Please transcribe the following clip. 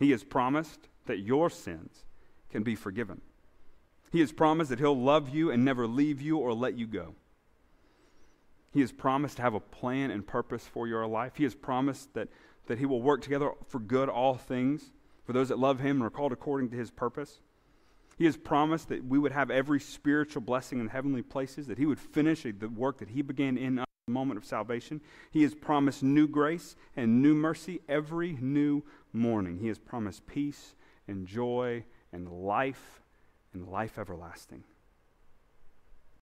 He has promised that your sins can be forgiven. He has promised that He'll love you and never leave you or let you go. He has promised to have a plan and purpose for your life. He has promised that, that He will work together for good all things for those that love Him and are called according to His purpose. He has promised that we would have every spiritual blessing in heavenly places, that He would finish the work that He began in us the moment of salvation. He has promised new grace and new mercy every new morning. He has promised peace and joy and life and life everlasting.